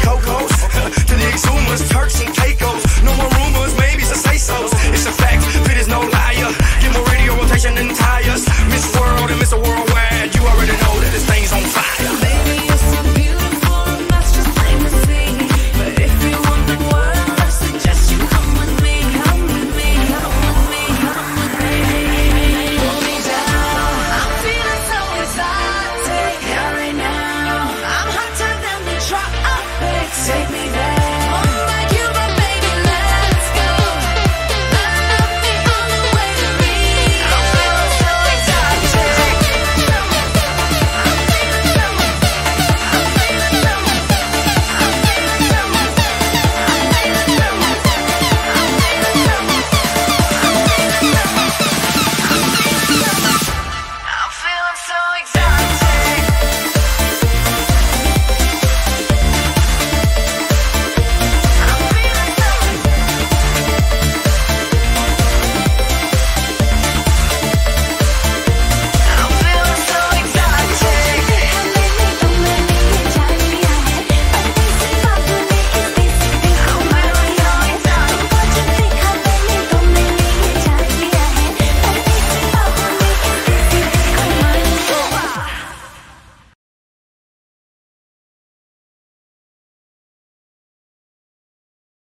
Cocoa.